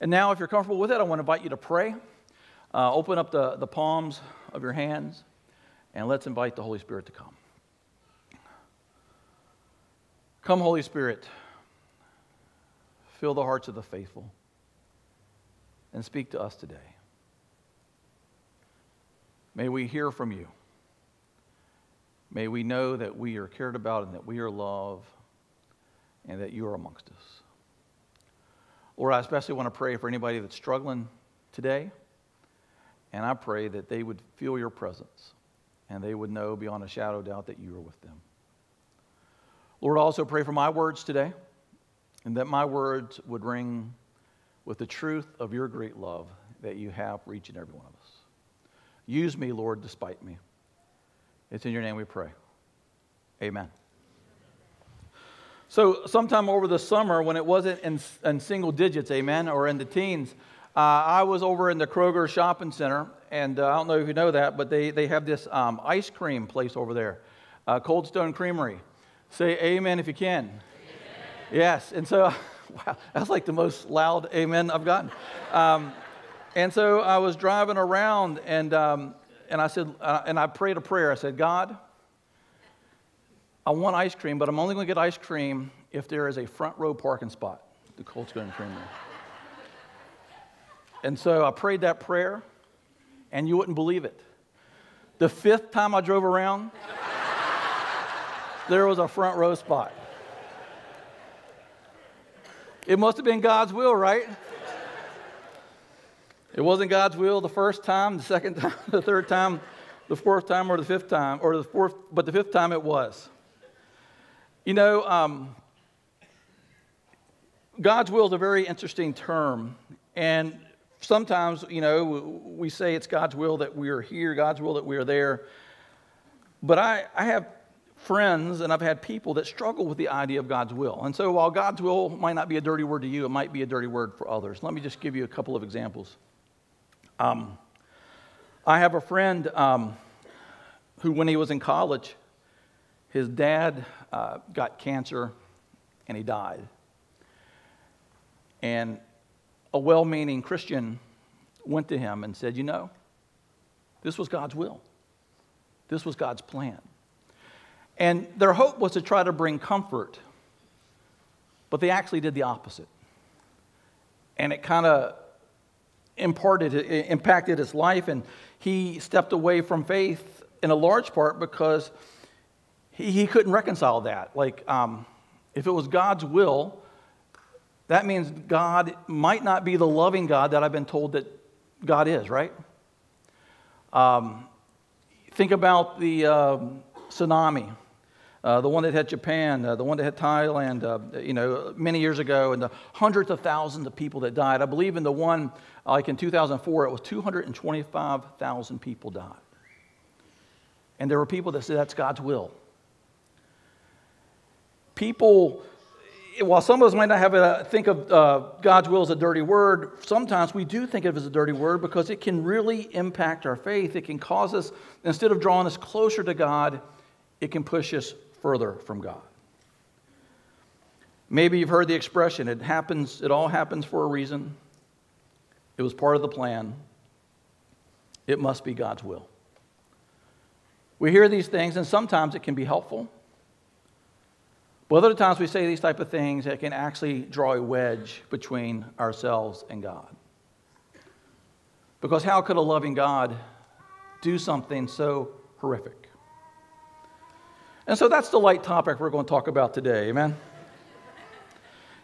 And now, if you're comfortable with it, I want to invite you to pray. Uh, open up the, the palms of your hands and let's invite the Holy Spirit to come. Come, Holy Spirit, fill the hearts of the faithful and speak to us today. May we hear from you. May we know that we are cared about and that we are loved and that you are amongst us. Lord, I especially want to pray for anybody that's struggling today. And I pray that they would feel your presence and they would know beyond a shadow of doubt that you are with them. Lord, I also pray for my words today and that my words would ring with the truth of your great love that you have for each and every one of us. Use me, Lord, despite me. It's in your name we pray. Amen. So, sometime over the summer, when it wasn't in, in single digits, amen, or in the teens, uh, I was over in the Kroger shopping center, and uh, I don't know if you know that, but they, they have this um, ice cream place over there, uh, Cold Stone Creamery. Say amen if you can. Amen. Yes, and so, wow, that's like the most loud amen I've gotten. Um, and so I was driving around, and, um, and I said, uh, and I prayed a prayer. I said, God, I want ice cream, but I'm only going to get ice cream if there is a front row parking spot, the Cold Stone Creamery. And so I prayed that prayer, and you wouldn't believe it. The fifth time I drove around, there was a front row spot. It must have been God's will, right? It wasn't God's will the first time, the second time, the third time, the fourth time, or the fifth time, or the fourth, but the fifth time it was. You know, um, God's will is a very interesting term, and sometimes, you know, we say it's God's will that we are here, God's will that we are there. But I, I have friends and I've had people that struggle with the idea of God's will. And so while God's will might not be a dirty word to you, it might be a dirty word for others. Let me just give you a couple of examples. Um, I have a friend um, who, when he was in college, his dad uh, got cancer and he died. And a well meaning Christian went to him and said, You know, this was God's will, this was God's plan. And their hope was to try to bring comfort, but they actually did the opposite. And it kind of imparted, impacted his life, and he stepped away from faith in a large part because he, he couldn't reconcile that. Like, um, if it was God's will, that means God might not be the loving God that I've been told that God is, right? Um, think about the uh, tsunami, uh, the one that hit Japan, uh, the one that hit Thailand, uh, you know, many years ago, and the hundreds of thousands of people that died. I believe in the one, like in 2004, it was 225,000 people died. And there were people that said that's God's will. People while some of us might not have a, think of uh, God's will as a dirty word, sometimes we do think of it as a dirty word because it can really impact our faith. It can cause us, instead of drawing us closer to God, it can push us further from God. Maybe you've heard the expression, it happens, it all happens for a reason. It was part of the plan. It must be God's will. We hear these things, and sometimes it can be helpful. But other times we say these type of things that can actually draw a wedge between ourselves and God. Because how could a loving God do something so horrific? And so that's the light topic we're going to talk about today, amen?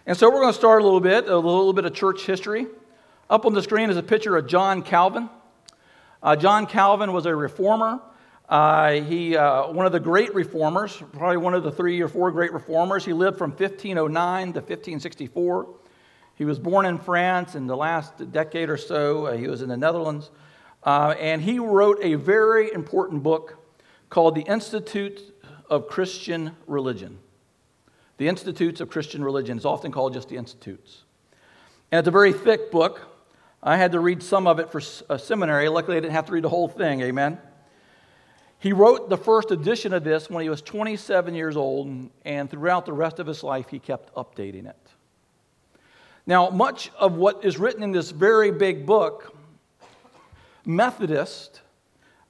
And so we're going to start a little bit, a little bit of church history. Up on the screen is a picture of John Calvin. Uh, John Calvin was a reformer. Uh, he, uh, one of the great reformers, probably one of the three or four great reformers. He lived from 1509 to 1564. He was born in France in the last decade or so. Uh, he was in the Netherlands. Uh, and he wrote a very important book called The Institute of Christian Religion. The Institutes of Christian Religion is often called just the Institutes. And it's a very thick book. I had to read some of it for a seminary. Luckily, I didn't have to read the whole thing. Amen. He wrote the first edition of this when he was 27 years old, and throughout the rest of his life, he kept updating it. Now, much of what is written in this very big book, Methodist,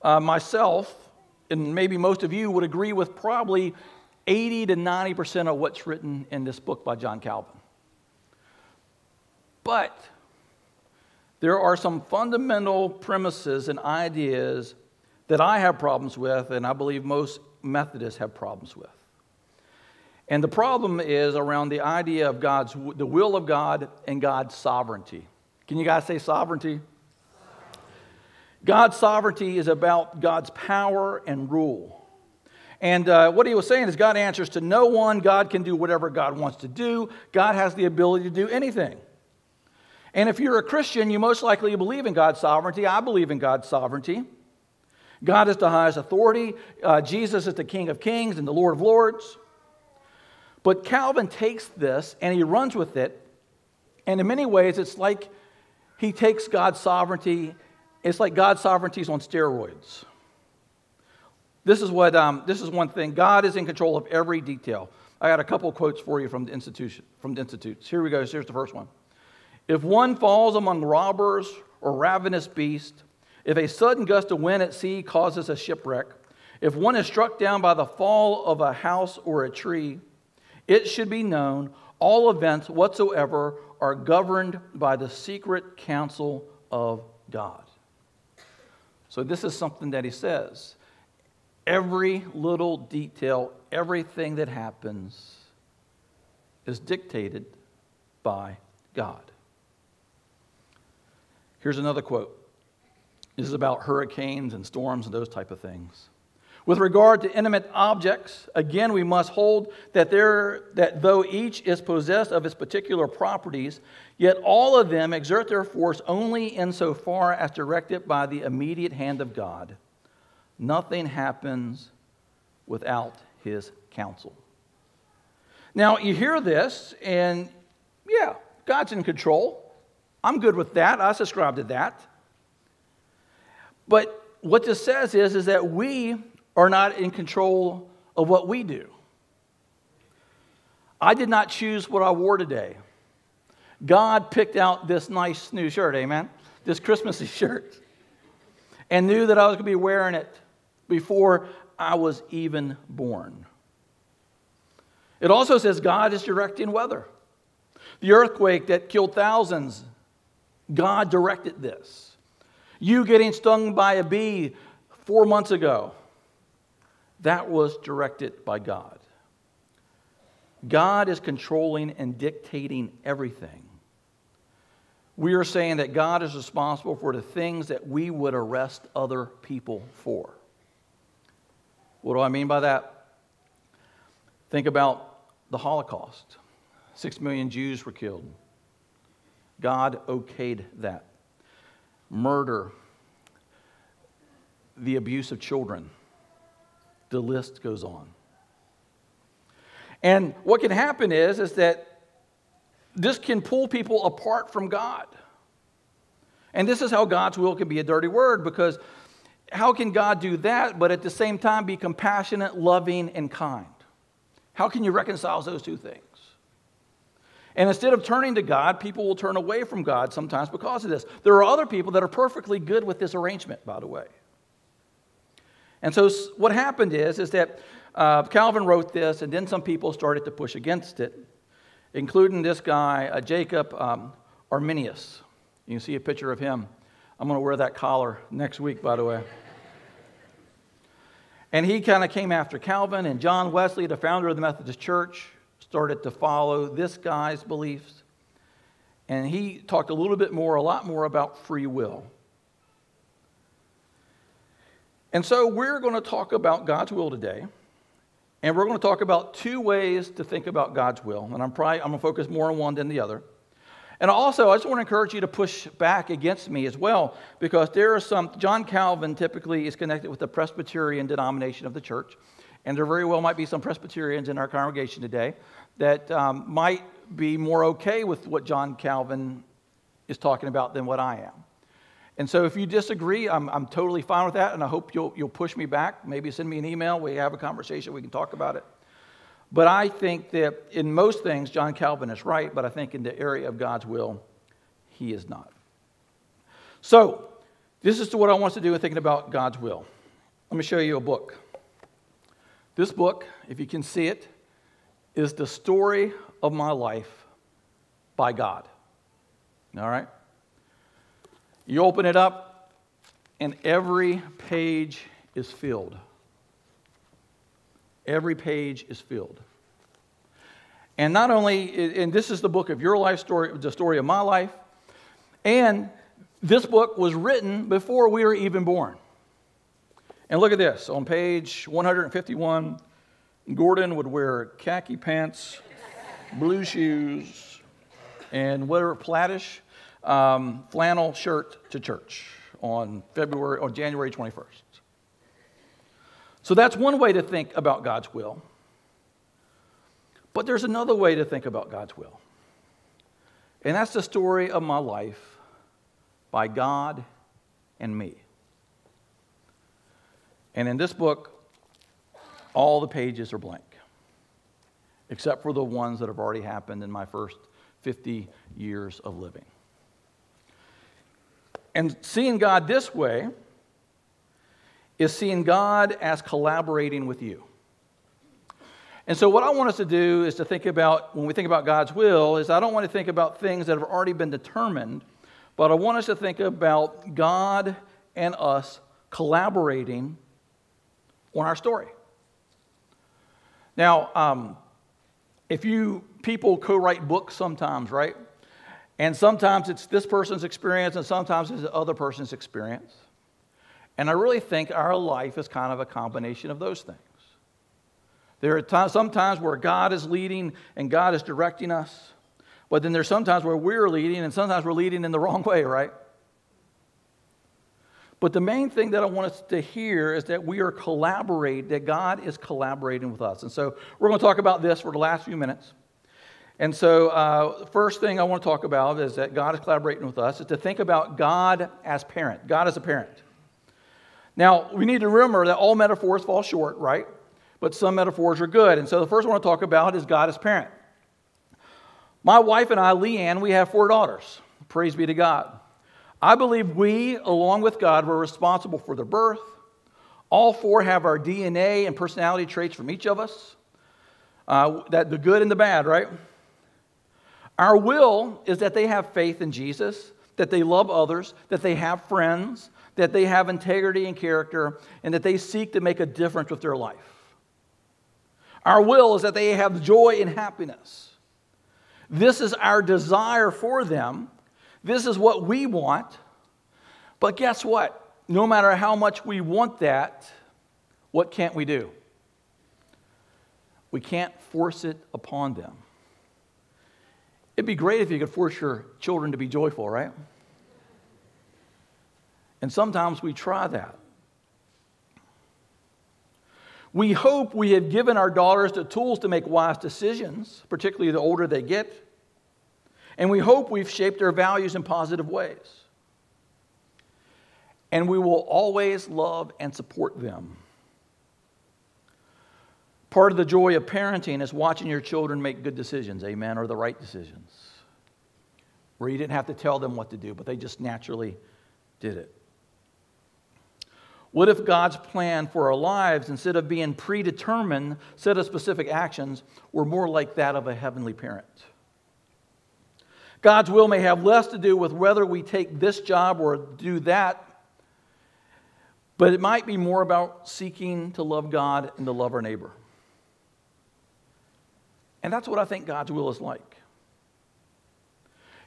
uh, myself, and maybe most of you would agree with probably 80 to 90% of what's written in this book by John Calvin. But there are some fundamental premises and ideas that I have problems with, and I believe most Methodists have problems with. And the problem is around the idea of God's, the will of God and God's sovereignty. Can you guys say sovereignty? God's sovereignty is about God's power and rule. And uh, what he was saying is God answers to no one. God can do whatever God wants to do. God has the ability to do anything. And if you're a Christian, you most likely believe in God's sovereignty. I believe in God's sovereignty. God is the highest authority. Uh, Jesus is the King of kings and the Lord of lords. But Calvin takes this and he runs with it. And in many ways, it's like he takes God's sovereignty, it's like God's sovereignty is on steroids. This is, what, um, this is one thing God is in control of every detail. I got a couple quotes for you from the, institution, from the institutes. Here we go. Here's the first one. If one falls among robbers or ravenous beasts, if a sudden gust of wind at sea causes a shipwreck, if one is struck down by the fall of a house or a tree, it should be known all events whatsoever are governed by the secret counsel of God. So, this is something that he says. Every little detail, everything that happens is dictated by God. Here's another quote this is about hurricanes and storms and those type of things. With regard to inanimate objects, again, we must hold that, there, that though each is possessed of its particular properties, yet all of them exert their force only insofar as directed by the immediate hand of God. Nothing happens without his counsel. Now, you hear this, and yeah, God's in control. I'm good with that. I subscribe to that. But what this says is, is that we are not in control of what we do. I did not choose what I wore today. God picked out this nice new shirt, amen? This Christmassy shirt. And knew that I was going to be wearing it before I was even born. It also says God is directing weather. The earthquake that killed thousands, God directed this. You getting stung by a bee four months ago, that was directed by God. God is controlling and dictating everything. We are saying that God is responsible for the things that we would arrest other people for. What do I mean by that? Think about the Holocaust. Six million Jews were killed. God okayed that murder, the abuse of children. The list goes on. And what can happen is, is that this can pull people apart from God. And this is how God's will can be a dirty word because how can God do that, but at the same time be compassionate, loving, and kind? How can you reconcile those two things? And instead of turning to God, people will turn away from God sometimes because of this. There are other people that are perfectly good with this arrangement, by the way. And so what happened is, is that uh, Calvin wrote this, and then some people started to push against it, including this guy, uh, Jacob um, Arminius. You can see a picture of him. I'm going to wear that collar next week, by the way. And he kind of came after Calvin and John Wesley, the founder of the Methodist Church started to follow this guy's beliefs. And he talked a little bit more, a lot more about free will. And so we're going to talk about God's will today. And we're going to talk about two ways to think about God's will. And I'm probably I'm going to focus more on one than the other. And also, I just want to encourage you to push back against me as well, because there are some, John Calvin typically is connected with the Presbyterian denomination of the church. And there very well might be some Presbyterians in our congregation today that um, might be more okay with what John Calvin is talking about than what I am. And so if you disagree, I'm, I'm totally fine with that, and I hope you'll, you'll push me back. Maybe send me an email. We have a conversation. We can talk about it. But I think that in most things, John Calvin is right, but I think in the area of God's will, he is not. So, this is to what I want to do in thinking about God's will. Let me show you a book. This book, if you can see it, is the story of my life by God. All right? You open it up, and every page is filled. Every page is filled. And not only, and this is the book of your life story, the story of my life, and this book was written before we were even born. And look at this on page 151, Gordon would wear khaki pants, blue shoes, and whatever plaidish um, flannel shirt to church on February or January 21st. So that's one way to think about God's will. But there's another way to think about God's will. And that's the story of my life by God and me. And in this book, all the pages are blank, except for the ones that have already happened in my first 50 years of living. And seeing God this way is seeing God as collaborating with you. And so, what I want us to do is to think about, when we think about God's will, is I don't want to think about things that have already been determined, but I want us to think about God and us collaborating on our story. Now, um, if you people co write books sometimes, right? And sometimes it's this person's experience, and sometimes it's the other person's experience. And I really think our life is kind of a combination of those things. There are times, sometimes where God is leading and God is directing us, but then there's sometimes where we're leading and sometimes we're leading in the wrong way, right? But the main thing that I want us to hear is that we are collaborate, that God is collaborating with us. And so we're going to talk about this for the last few minutes. And so, uh, the first thing I want to talk about is that God is collaborating with us, is to think about God as parent. God as a parent. Now, we need to remember that all metaphors fall short, right? But some metaphors are good. And so the first one I want to talk about is God as parent. My wife and I, Leanne, we have four daughters. Praise be to God. I believe we, along with God, were responsible for their birth. All four have our DNA and personality traits from each of us. Uh, that the good and the bad, right? Our will is that they have faith in Jesus, that they love others, that they have friends, that they have integrity and character, and that they seek to make a difference with their life. Our will is that they have joy and happiness. This is our desire for them. This is what we want. But guess what? No matter how much we want that, what can't we do? We can't force it upon them. It'd be great if you could force your children to be joyful, right? And sometimes we try that. We hope we have given our daughters the tools to make wise decisions, particularly the older they get. And we hope we've shaped their values in positive ways. And we will always love and support them. Part of the joy of parenting is watching your children make good decisions, amen, or the right decisions, where you didn't have to tell them what to do, but they just naturally did it. What if God's plan for our lives, instead of being predetermined set of specific actions, were more like that of a heavenly parent? God's will may have less to do with whether we take this job or do that, but it might be more about seeking to love God and to love our neighbor. And that's what I think God's will is like.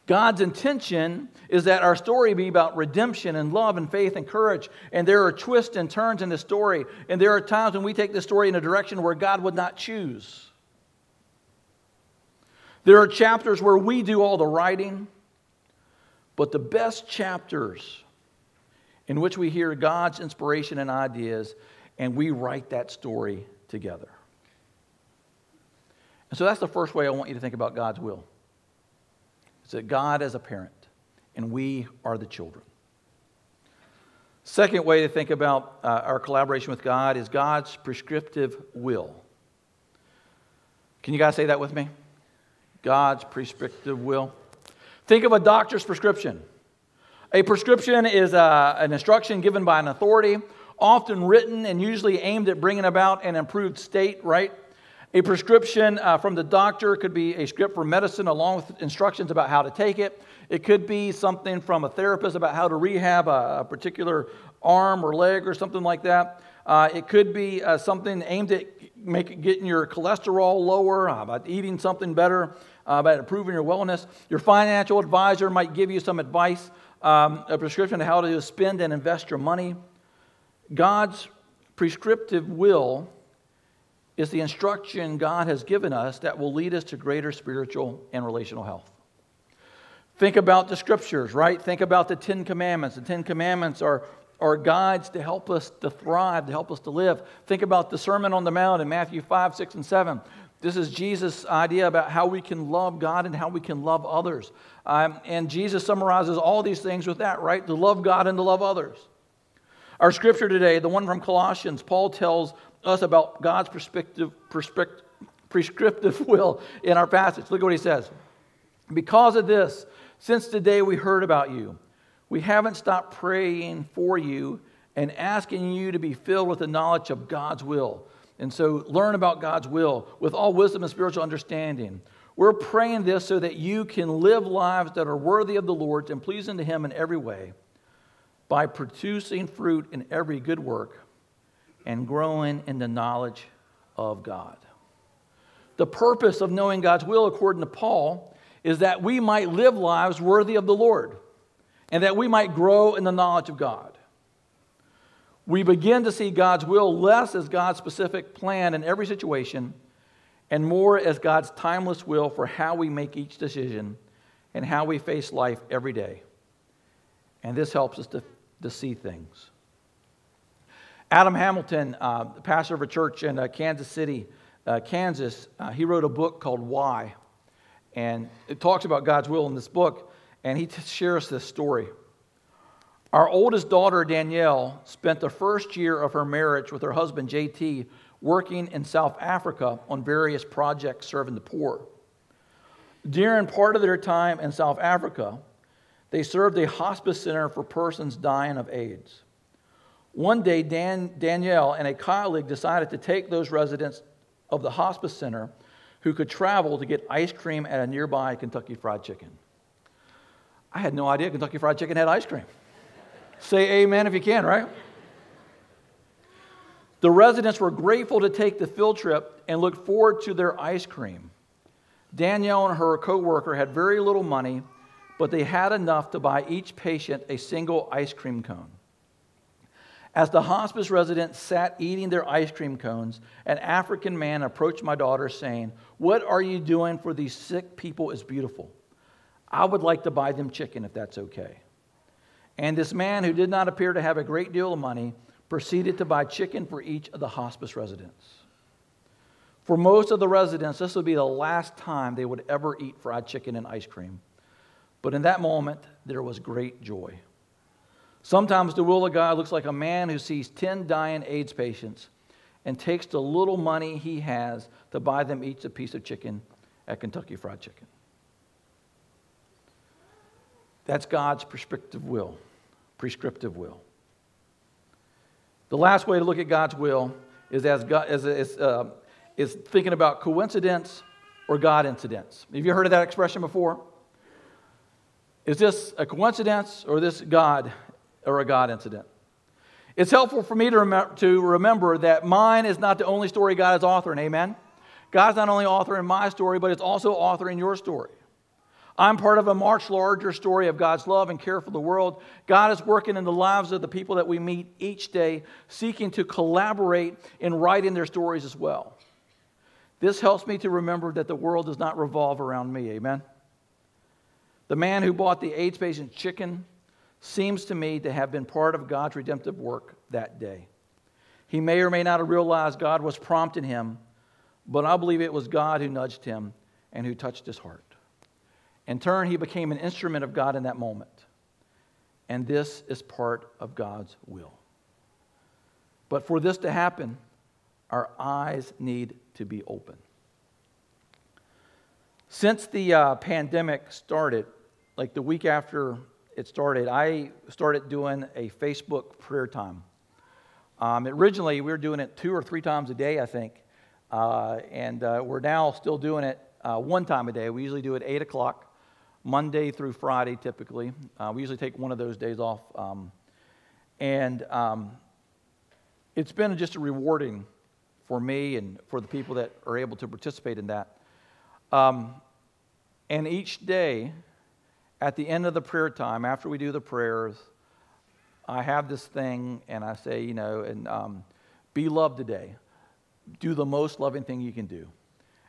God's intention is that our story be about redemption and love and faith and courage. And there are twists and turns in the story. And there are times when we take the story in a direction where God would not choose. There are chapters where we do all the writing, but the best chapters in which we hear God's inspiration and ideas, and we write that story together. And so that's the first way I want you to think about God's will. It's that God is a parent, and we are the children. Second way to think about uh, our collaboration with God is God's prescriptive will. Can you guys say that with me? God's prescriptive will. Think of a doctor's prescription. A prescription is uh, an instruction given by an authority, often written and usually aimed at bringing about an improved state, right? A prescription uh, from the doctor could be a script for medicine along with instructions about how to take it. It could be something from a therapist about how to rehab a, a particular arm or leg or something like that. Uh, it could be uh, something aimed at make, getting your cholesterol lower, uh, about eating something better, uh, about improving your wellness. Your financial advisor might give you some advice um, a prescription of how to spend and invest your money. God's prescriptive will is the instruction God has given us that will lead us to greater spiritual and relational health. Think about the scriptures, right? Think about the Ten Commandments. The Ten Commandments are, are guides to help us to thrive, to help us to live. Think about the Sermon on the Mount in Matthew 5, 6, and 7. This is Jesus' idea about how we can love God and how we can love others. Um, and Jesus summarizes all these things with that, right? To love God and to love others. Our scripture today, the one from Colossians, Paul tells us about God's perspective, perspective, prescriptive will in our passage. Look at what he says. Because of this, since the day we heard about you, we haven't stopped praying for you and asking you to be filled with the knowledge of God's will and so learn about God's will with all wisdom and spiritual understanding. We're praying this so that you can live lives that are worthy of the Lord and pleasing to Him in every way by producing fruit in every good work and growing in the knowledge of God. The purpose of knowing God's will, according to Paul, is that we might live lives worthy of the Lord and that we might grow in the knowledge of God we begin to see God's will less as God's specific plan in every situation and more as God's timeless will for how we make each decision and how we face life every day. And this helps us to, to see things. Adam Hamilton, uh, pastor of a church in uh, Kansas City, uh, Kansas, uh, he wrote a book called Why. And it talks about God's will in this book. And he shares this story. Our oldest daughter, Danielle, spent the first year of her marriage with her husband, JT, working in South Africa on various projects serving the poor. During part of their time in South Africa, they served a hospice center for persons dying of AIDS. One day, Dan, Danielle and a colleague decided to take those residents of the hospice center who could travel to get ice cream at a nearby Kentucky Fried Chicken. I had no idea Kentucky Fried Chicken had ice cream. Say amen if you can, right? The residents were grateful to take the field trip and looked forward to their ice cream. Danielle and her coworker had very little money, but they had enough to buy each patient a single ice cream cone. As the hospice residents sat eating their ice cream cones, an African man approached my daughter saying, What are you doing for these sick people is beautiful. I would like to buy them chicken if that's okay. And this man, who did not appear to have a great deal of money, proceeded to buy chicken for each of the hospice residents. For most of the residents, this would be the last time they would ever eat fried chicken and ice cream. But in that moment, there was great joy. Sometimes the will of God looks like a man who sees 10 dying AIDS patients and takes the little money he has to buy them each a piece of chicken at Kentucky Fried Chicken. That's God's prescriptive will prescriptive will. The last way to look at God's will is as, God, as, as uh, is thinking about coincidence or God incidents. Have you heard of that expression before? Is this a coincidence or this God or a God incident? It's helpful for me to, rem- to remember that mine is not the only story God is authoring, amen? God's not only authoring my story, but it's also authoring your story. I'm part of a much larger story of God's love and care for the world. God is working in the lives of the people that we meet each day, seeking to collaborate in writing their stories as well. This helps me to remember that the world does not revolve around me. Amen. The man who bought the AIDS patient chicken seems to me to have been part of God's redemptive work that day. He may or may not have realized God was prompting him, but I believe it was God who nudged him and who touched his heart. In turn, he became an instrument of God in that moment. And this is part of God's will. But for this to happen, our eyes need to be open. Since the uh, pandemic started, like the week after it started, I started doing a Facebook prayer time. Um, originally, we were doing it two or three times a day, I think. Uh, and uh, we're now still doing it uh, one time a day. We usually do it 8 o'clock, Monday through Friday, typically. Uh, we usually take one of those days off. Um, and um, it's been just a rewarding for me and for the people that are able to participate in that. Um, and each day, at the end of the prayer time, after we do the prayers, I have this thing and I say, you know, and um, be loved today. Do the most loving thing you can do.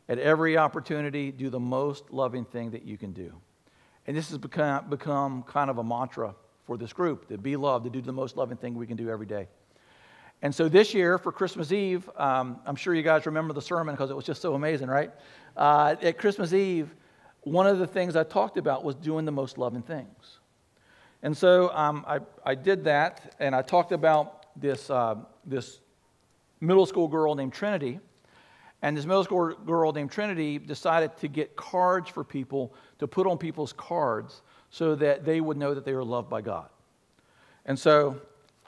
At every opportunity, do the most loving thing that you can do. And this has become, become kind of a mantra for this group to be loved, to do the most loving thing we can do every day. And so this year for Christmas Eve, um, I'm sure you guys remember the sermon because it was just so amazing, right? Uh, at Christmas Eve, one of the things I talked about was doing the most loving things. And so um, I, I did that, and I talked about this, uh, this middle school girl named Trinity. And this middle school girl named Trinity decided to get cards for people to put on people's cards so that they would know that they were loved by God. And so,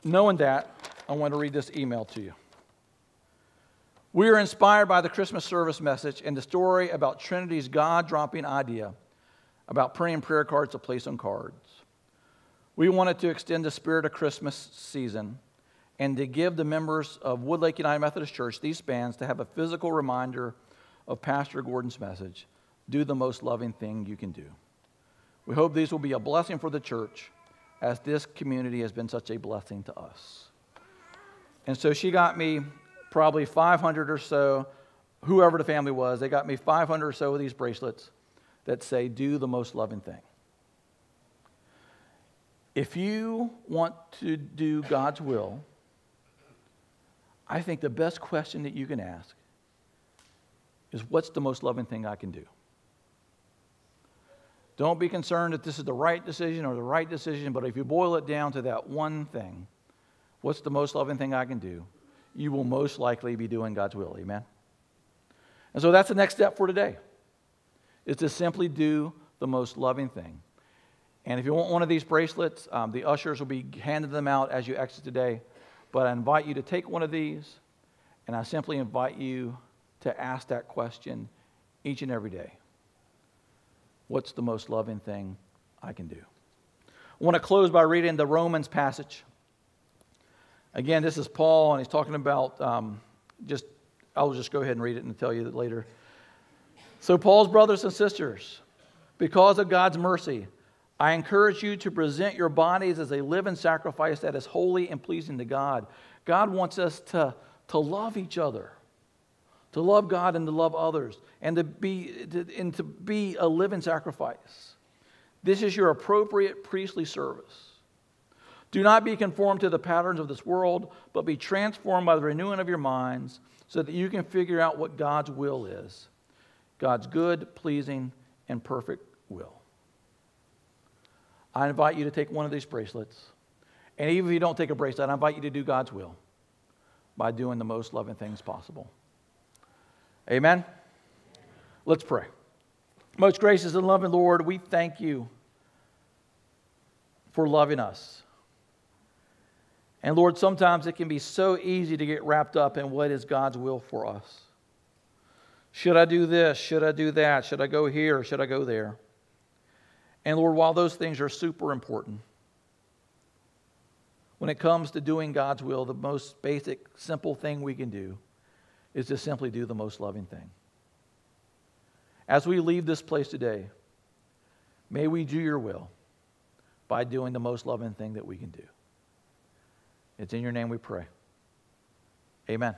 knowing that, I want to read this email to you. We are inspired by the Christmas service message and the story about Trinity's God dropping idea about printing prayer cards to place on cards. We wanted to extend the spirit of Christmas season and to give the members of Woodlake United Methodist Church these bands to have a physical reminder of Pastor Gordon's message do the most loving thing you can do. We hope these will be a blessing for the church as this community has been such a blessing to us. And so she got me probably 500 or so, whoever the family was, they got me 500 or so of these bracelets that say, Do the most loving thing. If you want to do God's will, I think the best question that you can ask is what's the most loving thing I can do? Don't be concerned that this is the right decision or the right decision, but if you boil it down to that one thing, what's the most loving thing I can do? You will most likely be doing God's will. Amen? And so that's the next step for today, is to simply do the most loving thing. And if you want one of these bracelets, um, the ushers will be handing them out as you exit today. But I invite you to take one of these, and I simply invite you to ask that question each and every day What's the most loving thing I can do? I want to close by reading the Romans passage. Again, this is Paul, and he's talking about um, just, I'll just go ahead and read it and tell you that later. So, Paul's brothers and sisters, because of God's mercy, I encourage you to present your bodies as a living sacrifice that is holy and pleasing to God. God wants us to, to love each other, to love God and to love others, and to be, to, and to be a living sacrifice. This is your appropriate priestly service. Do not be conformed to the patterns of this world, but be transformed by the renewing of your minds so that you can figure out what God's will is God's good, pleasing, and perfect will. I invite you to take one of these bracelets. And even if you don't take a bracelet, I invite you to do God's will by doing the most loving things possible. Amen? Let's pray. Most gracious and loving Lord, we thank you for loving us. And Lord, sometimes it can be so easy to get wrapped up in what is God's will for us. Should I do this? Should I do that? Should I go here? Should I go there? And Lord, while those things are super important, when it comes to doing God's will, the most basic, simple thing we can do is to simply do the most loving thing. As we leave this place today, may we do your will by doing the most loving thing that we can do. It's in your name we pray. Amen.